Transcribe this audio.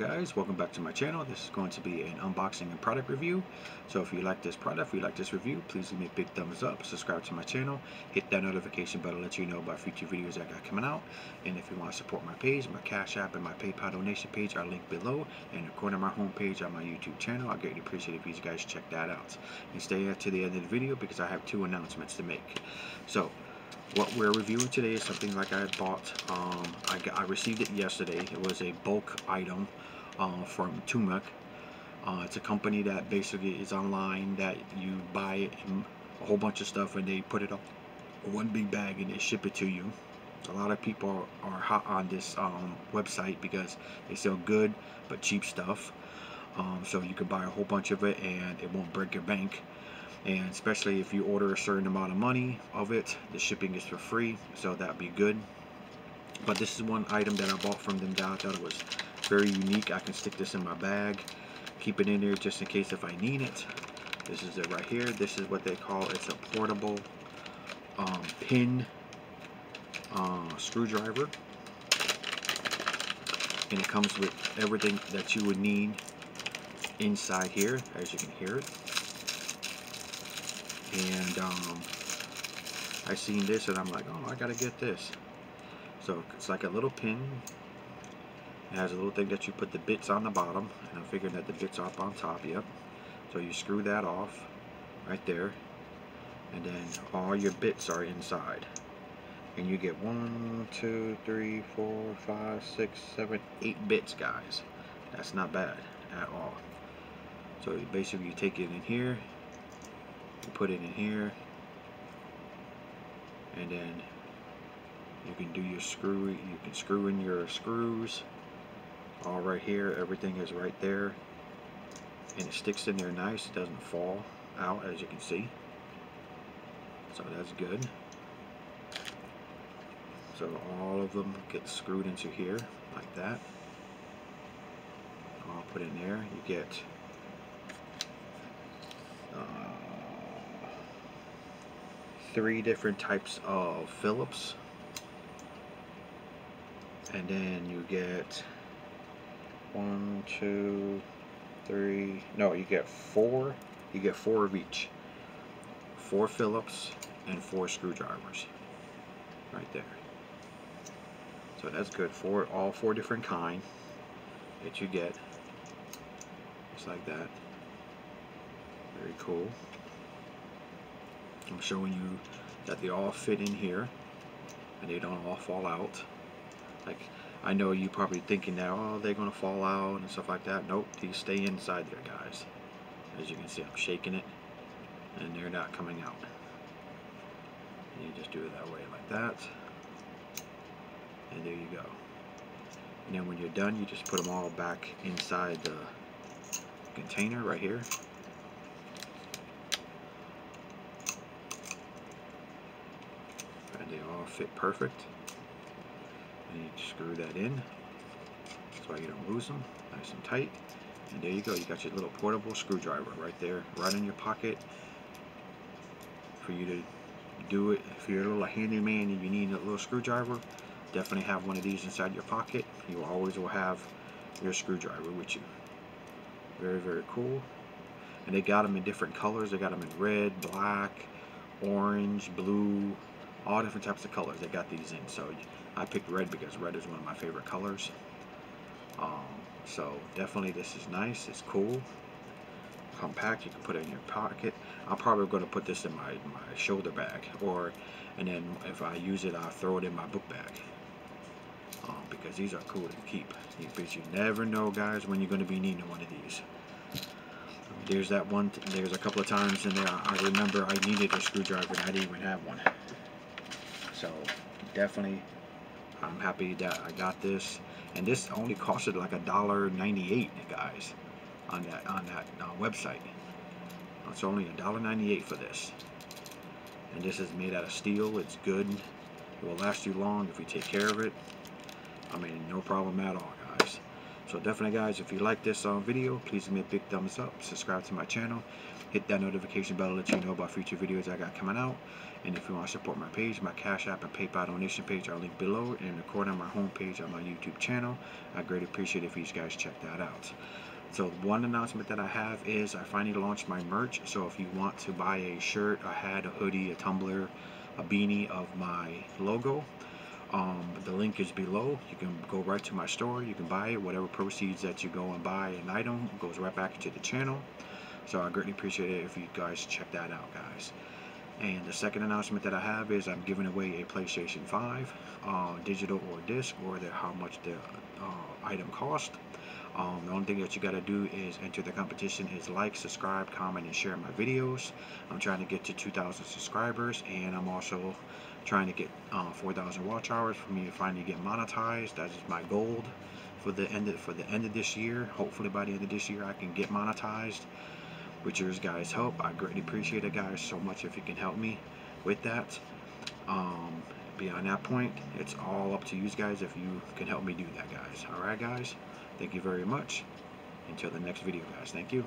guys welcome back to my channel. This is going to be an unboxing and product review. So if you like this product if you like this review please give me a big thumbs up subscribe to my channel hit that notification bell to let you know about future videos I got coming out. And if you want to support my page my cash app and my paypal donation page are linked below. And the corner of my homepage on my youtube channel I greatly appreciate if you guys check that out. And stay to the end of the video because I have two announcements to make. So what we're reviewing today is something like I bought. Um, I, got, I, received it yesterday. It was a bulk item uh, from Temu. Uh, it's a company that basically is online that you buy a whole bunch of stuff and they put it up one big bag and they ship it to you. A lot of people are hot on this um, website because they sell good but cheap stuff. Um, so you can buy a whole bunch of it and it won't break your bank and especially if you order a certain amount of money of it the shipping is for free so that'd be good. But this is one item that I bought from them that I thought it was very unique. I can stick this in my bag keep it in there just in case if I need it. This is it right here. This is what they call it's a portable um, pin uh, screwdriver. And it comes with everything that you would need inside here as you can hear it and um, I seen this and I'm like oh I gotta get this. So it's like a little pin. It has a little thing that you put the bits on the bottom and I'm figuring that the bits are up on top yep. So you screw that off right there and then all your bits are inside. And you get one two three four five six seven eight bits guys. That's not bad at all. So basically you take it in here put it in here. And then you can do your screw you can screw in your screws. All right here everything is right there. And it sticks in there nice it doesn't fall out as you can see. So that's good. So all of them get screwed into here like that. I'll put in there you get uh, three different types of Phillips. And then you get one two three no you get four. You get four of each. Four Phillips and four screwdrivers. Right there. So that's good. For all four different kind that you get. Just like that. Very cool I'm showing you that they all fit in here and they don't all fall out. Like, I know you probably thinking that, oh, they're to fall out and stuff like that. Nope, these stay inside there, guys. As you can see, I'm shaking it and they're not coming out. And you just do it that way like that. And there you go. And then when you're done, you just put them all back inside the container right here. Fit perfect. And you screw that in. so you don't lose them. Nice and tight. And there you go. You got your little portable screwdriver right there, right in your pocket for you to do it. If you're a little handyman and you need a little screwdriver, definitely have one of these inside your pocket. You always will have your screwdriver with you. Very, very cool. And they got them in different colors. They got them in red, black, orange, blue, all different types of colors. They got these in. So I picked red because red is one of my favorite colors. Um, so definitely this is nice. It's cool. Compact. You can put it in your pocket. I'm probably going to put this in my, my shoulder bag. Or, and then if I use it, I'll throw it in my book bag. Um, because these are cool to keep. Because you never know, guys, when you're going to be needing one of these. There's that one, there's a couple of times in there I remember I needed a screwdriver and I didn't even have one. So definitely, I'm happy that I got this. And this only costed like a dollar ninety-eight, guys, on that on that uh, website. It's only a dollar ninety-eight for this. And this is made out of steel. It's good. It will last you long if you take care of it. I mean, no problem at all. So definitely guys, if you like this uh, video, please give me a big thumbs up, subscribe to my channel, hit that notification bell to let you know about future videos I got coming out. And if you want to support my page, my Cash App and PayPal donation page are linked below and recorded on my homepage on my YouTube channel. I greatly appreciate if you guys check that out. So one announcement that I have is I finally launched my merch. So if you want to buy a shirt, a hat, a hoodie, a tumbler, a beanie of my logo, um, the link is below. You can go right to my store. You can buy it. Whatever proceeds that you go and buy an item goes right back to the channel. So I greatly appreciate it if you guys check that out, guys. And the second announcement that I have is I'm giving away a PlayStation 5, uh, digital or disc, or the, how much the uh, item cost. Um, the only thing that you got to do is enter the competition is like, subscribe, comment, and share my videos. I'm trying to get to 2,000 subscribers, and I'm also trying to get uh, 4,000 watch hours for me to finally get monetized. That is my goal for the end of, for the end of this year. Hopefully by the end of this year I can get monetized. With your guys' help, I greatly appreciate it, guys, so much if you can help me with that. Um, beyond that point, it's all up to you guys if you can help me do that, guys. All right, guys. Thank you very much. Until the next video, guys. Thank you.